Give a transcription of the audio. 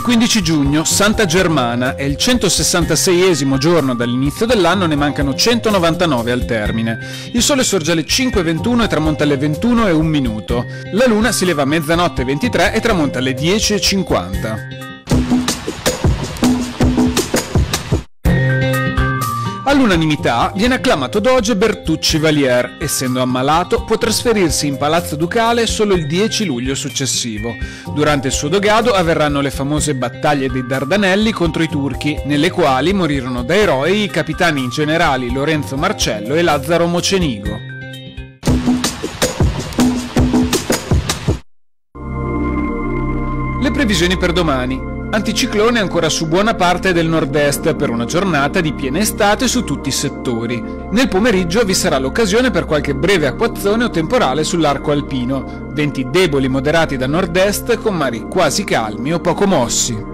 15 giugno, Santa Germana, è il 166esimo giorno dall'inizio dell'anno, ne mancano 199 al termine. Il sole sorge alle 5.21 e tramonta alle 21 e 1 minuto. La luna si leva a mezzanotte 23 e tramonta alle 10.50. All'unanimità viene acclamato doge Bertucci Valier. Essendo ammalato, può trasferirsi in Palazzo Ducale solo il 10 luglio successivo. Durante il suo dogado avverranno le famose battaglie dei Dardanelli contro i turchi, nelle quali morirono da eroi i capitani generali Lorenzo Marcello e Lazzaro Mocenigo. Le previsioni per domani. Anticiclone ancora su buona parte del nord-est per una giornata di piena estate su tutti i settori. Nel pomeriggio vi sarà l'occasione per qualche breve acquazzone o temporale sull'arco alpino, venti deboli moderati da nord-est con mari quasi calmi o poco mossi.